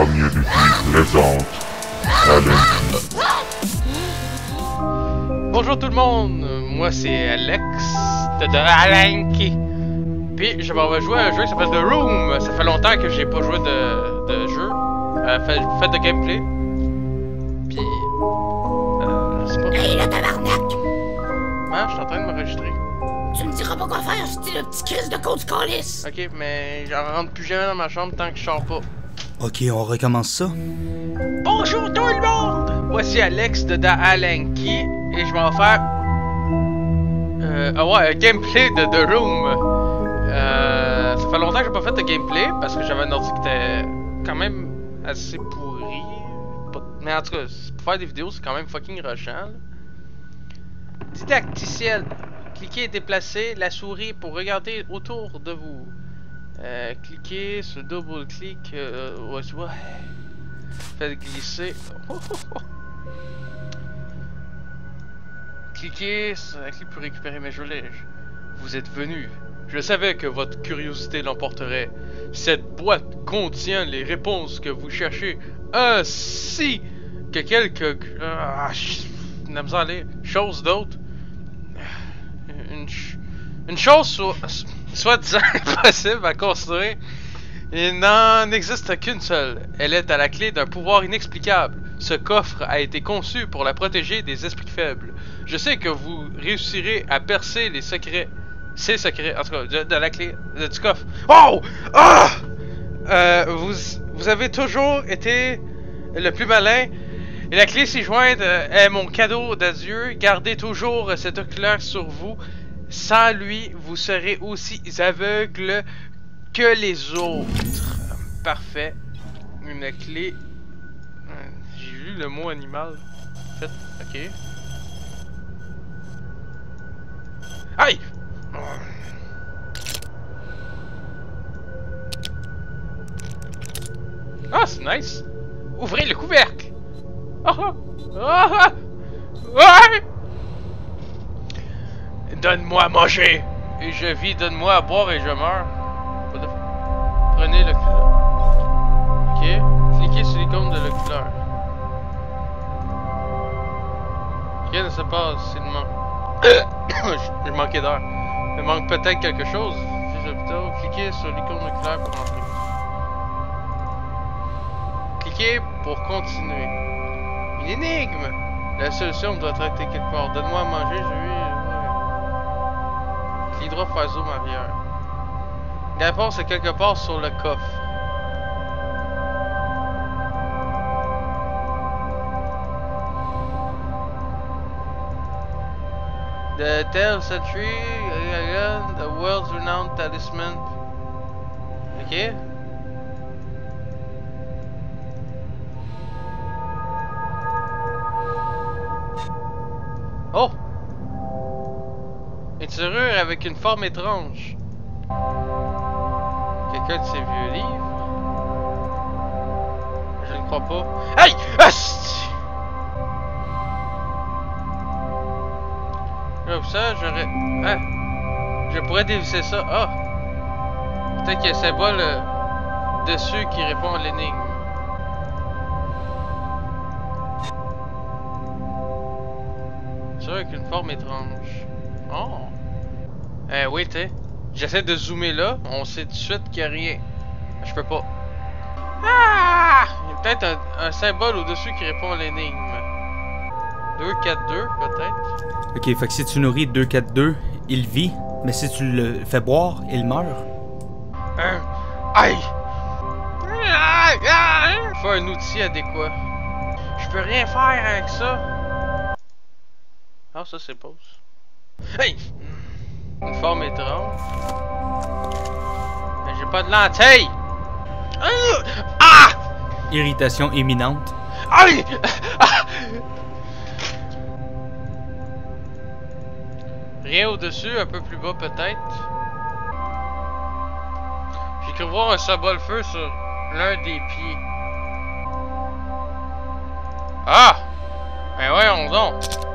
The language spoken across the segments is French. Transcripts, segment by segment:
Community présente. Bonjour tout le monde, moi c'est Alex de Alanky. Puis je vais jouer à un jeu qui s'appelle The Room. Ça fait longtemps que j'ai pas joué de, de jeu, euh, fait, fait de gameplay. Puis, euh, je sais pas. Hey là, tabarnak! Ah, je suis en train de m'enregistrer. Tu me diras pas quoi faire, c'est le petit crise de code du calice! Ok, mais je rentre plus jamais dans ma chambre tant que je sors pas. Ok, on recommence ça. Bonjour tout le monde! Voici Alex de The Alanky et je vais en faire. Euh, ah ouais, un gameplay de The Room. Euh, ça fait longtemps que j'ai pas fait de gameplay parce que j'avais un ordi qui était quand même assez pourri. Mais en tout cas, pour faire des vidéos, c'est quand même fucking rushant. là. Didacticiel. Cliquez et déplacez la souris pour regarder autour de vous. Euh, cliquez sur double-clic. Euh, ouais. Faites glisser. Cliquez sur la clé pour récupérer mes gelées. Vous êtes venu. Je savais que votre curiosité l'emporterait. Cette boîte contient les réponses que vous cherchez, ainsi que quelques ah, ch- la misère à lire. choses d'autres. Une, ch- une chose soit, soi-disant impossible à construire. Il n'en existe qu'une seule. Elle est à la clé d'un pouvoir inexplicable. Ce coffre a été conçu pour la protéger des esprits faibles. Je sais que vous réussirez à percer les secrets. Ces secrets, en tout cas, de, la clé de, du coffre. Oh! Ah! Euh, vous, vous avez toujours été le plus malin. Et la clé s'y joindre euh, est mon cadeau d'adieu. Gardez toujours cet oculaire sur vous. Sans lui, vous serez aussi aveugle que les autres. Parfait. Une clé. Euh, J'ai lu le mot animal. Fait, ok. Aïe! Ah, c'est nice! Ouvrez le couvercle! Ah ah! Ouais! Donne-moi à manger! Et je vis, donne-moi à boire et je meurs. Prenez le Ok? Cliquez sur l'icône de l'oculaire. Rien ne se passe, il manque. je, manquais d'air. Il manque peut-être quelque chose. Cliquez sur l'icône oculaire pour entrer. Cliquez pour continuer. Une énigme! La solution doit être quelque part. Donne-moi à manger, je vais. Faire zoom arrière. La réponse est quelque part sur le coffre. The Tale Century, again, the world's renowned talisman. Ok? Oh! Serrure avec une forme étrange. Quelqu'un de ces vieux livres? Je ne crois pas. Hey! Asti! Comme ça, j'aurais. Ah! Je pourrais dévisser ça. Ah! Peut-être qu'il y a un symbole euh, dessus qui répond à l'énigme. Avec une forme étrange. Oh! Eh oui, t'es. J'essaie de zoomer là, on sait tout de suite qu'il n'y a rien. Je peux pas. Ah! Il y a peut-être un, un symbole au-dessus qui répond à l'énigme. 2, 4, 2, peut-être. Ok, fait que si tu nourris 2-4-2, il vit. Mais si tu le fais boire, il meurt. Un. Aïe! Ah, ah, Faut un outil adéquat. Je peux rien faire avec ça. Ah, ça c'est pause. Hey! Une forme étrange. Mais j'ai pas de lentilles! Ah! Ah! Irritation imminente. Aïe! Ah! Rien au-dessus, un peu plus bas peut-être. J'ai cru voir un symbole feu sur l'un des pieds. Ah! Ben voyons donc!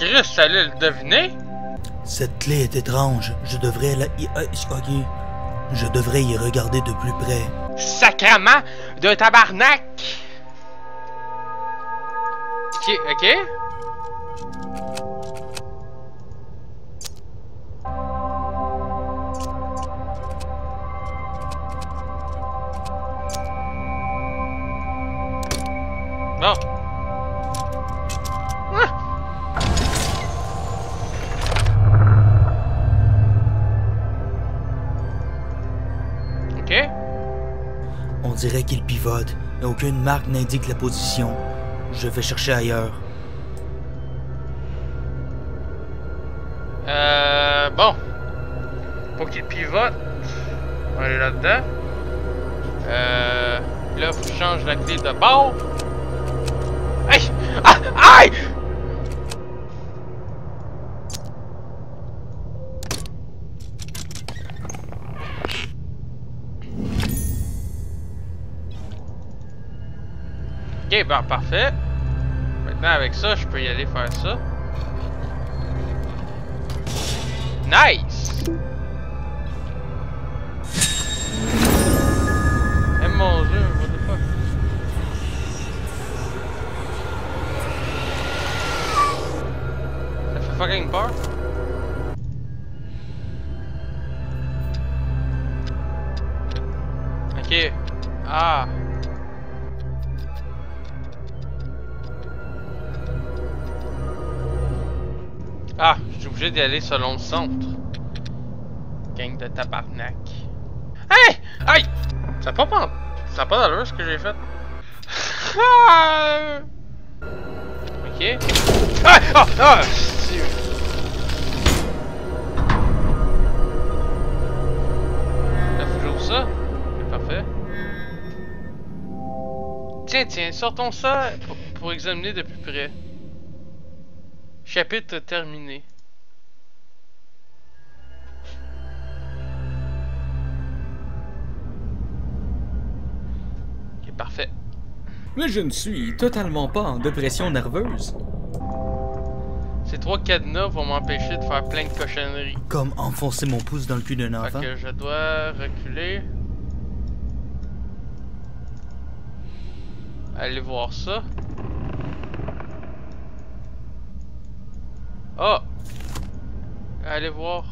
Chris, allait le deviner? Cette clé est étrange. Je devrais la. y- ah, Ok. Je devrais y regarder de plus près. Sacrement de tabarnak! Ok, ok. Bon. Dirait qu'il pivote, mais aucune marque n'indique la position. Je vais chercher ailleurs. Euh, bon. Pour qu'il pivote, on va aller là-dedans. Euh, là, faut je change la clé de bord. Aïe! Ah! Aïe! Parfait. Maintenant avec ça, je peux y aller faire ça. Nice! Ah, je suis obligé d'y aller selon le centre. Gang de tabarnak. Hey! Aïe! Ça a pas, pas, ça pas d'allure ce que j'ai fait. Ah! ok. Ah! Ah! Ah! c'est- ça? Ok, parfait. Tiens, tiens, sortons ça pour examiner de plus près. Chapitre terminé. Ok, parfait. Mais je ne suis totalement pas en dépression nerveuse. Ces trois cadenas vont m'empêcher de faire plein de cochonneries. Comme enfoncer mon pouce dans le cul d'un Fait enfant. que je dois reculer. Allez voir ça. Oh! Allez voir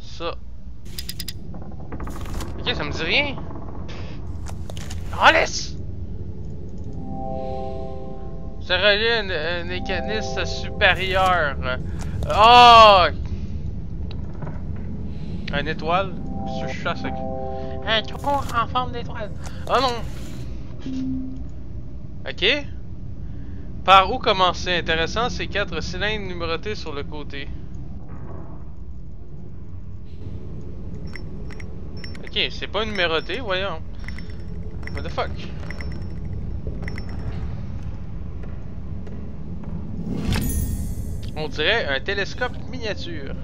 ça. Ok, ça me dit rien. Oh, laisse! C'est relié à un, un mécanisme supérieur. Oh! Un étoile? Je chasse avec? Un trou en forme d'étoile. Oh non! Ok. Par où commencer? Intéressant, ces quatre cylindres numérotés sur le côté. Ok, c'est pas numéroté, voyons. What the fuck? On dirait un télescope miniature.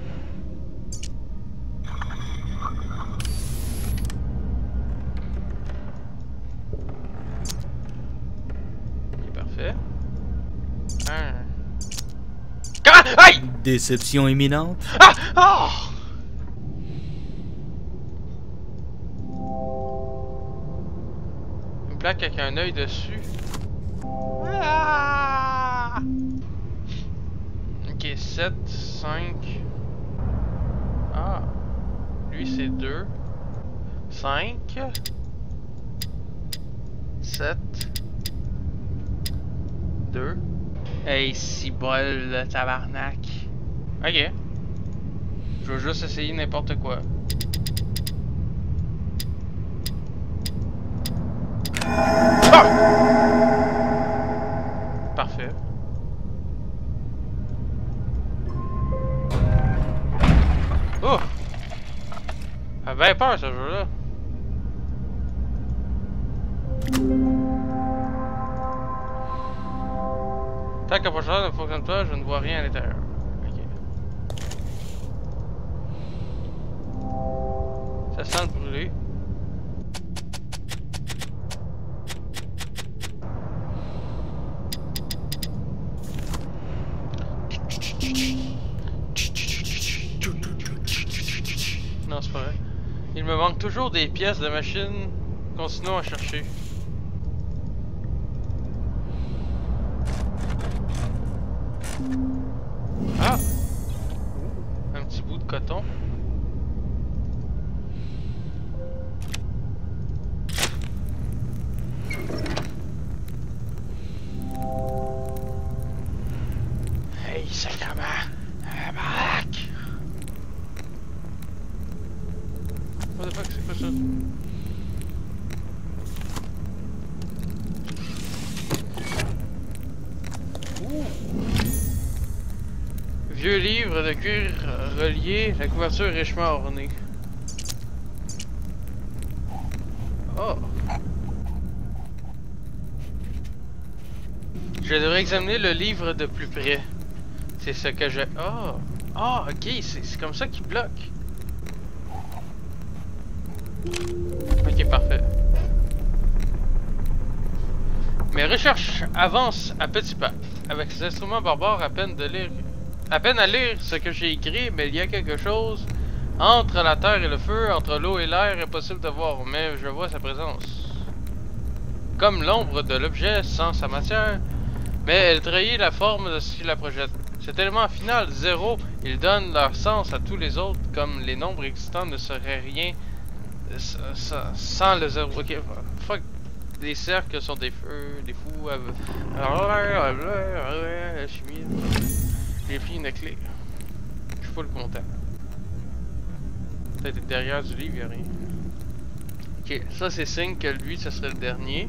Ok, parfait. Un. Ah! Aïe! Déception imminente. Ah! Ah! Une plaque avec un œil dessus. Ah! Ok, 7, 5. Ah. Lui, c'est 2. 5. 7. 2. Hey, si bol, le tabarnak. Ok. Je veux juste essayer n'importe quoi. Ah! Parfait. Oh! Bien peur ce jeu-là. Tant que prochaine ne fonctionne pas, je ne vois rien à l'intérieur. Ça sent le brûlé. Non, c'est pas vrai. Il me manque toujours des pièces de machine. Continuons à chercher. Ah! Un petit bout de coton. Hey! Un baraque! What the fuck, c'est ça? Vieux livre de cuir relié, la couverture richement ornée. Oh! Je devrais examiner le livre de plus près. C'est ce que je... Oh! Ah, ok, c'est c'est comme ça qu'il bloque. Ok, parfait. Mes recherches avancent à petits pas. Avec ces instruments barbares, à peine de lire... À peine à lire ce que j'ai écrit, mais il y a quelque chose entre la terre et le feu, entre l'eau et l'air, impossible de voir, mais je vois sa présence. Comme l'ombre de l'objet sans sa matière, mais elle trahit la forme de ce qui la projette. Cet élément final, zéro, il donne leur sens à tous les autres, comme les nombres existants ne seraient rien euh, sans le zéro. Ok, fuck. Les cercles sont des feux, des fous. La chimie. J'ai pris une clé. Je suis full content. Peut-être derrière du livre, y'a rien. Ok, ça c'est signe que lui, ça serait le dernier.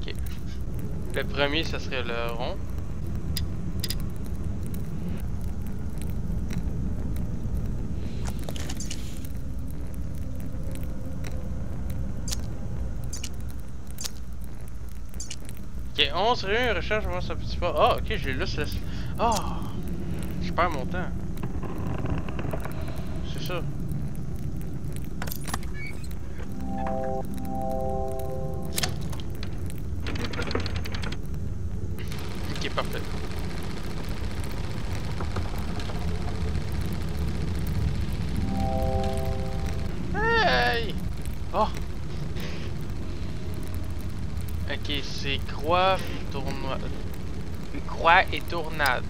Ok. Le premier, ça serait le rond. 11 rien, recherche, moi ça petit pas. Ah, ok, j'ai là ce. Ah! Je perds mon temps. C'est ça. Ok, parfait. Hey! Oh! Ok, c'est croix, tournoi... croix et tournade.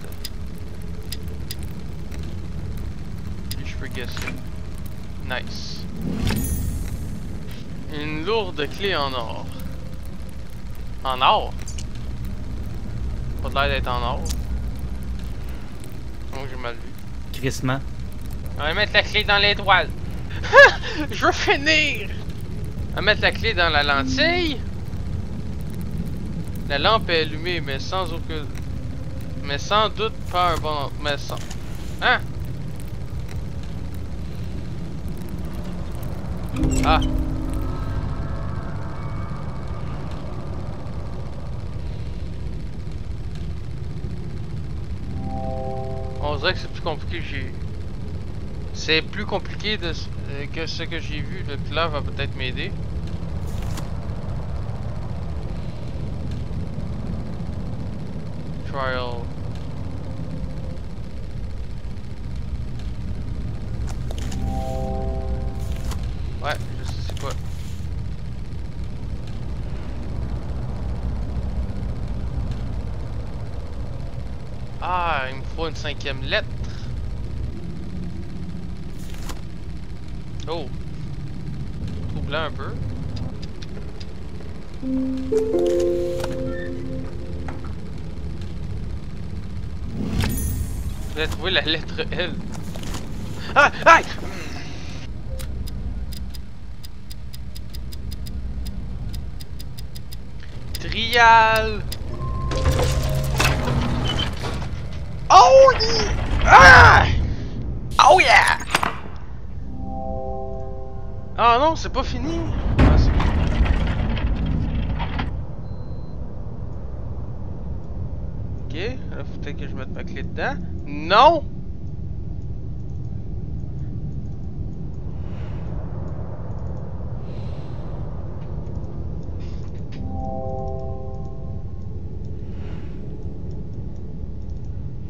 Si je peux guesser. Nice. Une lourde clé en or. En or? Pas l'air d'être en or. Donc j'ai mal vu. Crissement. On va mettre la clé dans l'étoile. je veux finir! On va mettre la clé dans la lentille. La lampe est allumée, mais sans aucun... Mais sans doute pas un bon... Mais sans... Hein? Ah! On dirait que c'est plus compliqué que j'ai... C'est plus compliqué de... euh, que ce que j'ai vu. Le clav va peut-être m'aider. Trial. Ouais, je sais. Ah, il me faut une cinquième lettre. Oh. Troublant un peu. Vous avez trouvé la lettre L. Ah! Aïe! Trial! Oh! yeah! Ah! Oh yeah! Ah non, c'est pas fini! Ah, Ok, là faut peut-être que je mette ma clé dedans. Non!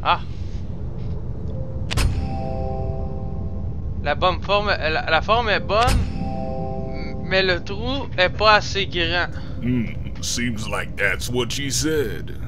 Ah. La bonne forme, la, la forme est bonne, mais le trou est pas assez grand. Hmm, seems like that's what she said.